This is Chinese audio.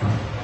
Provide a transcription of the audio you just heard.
啊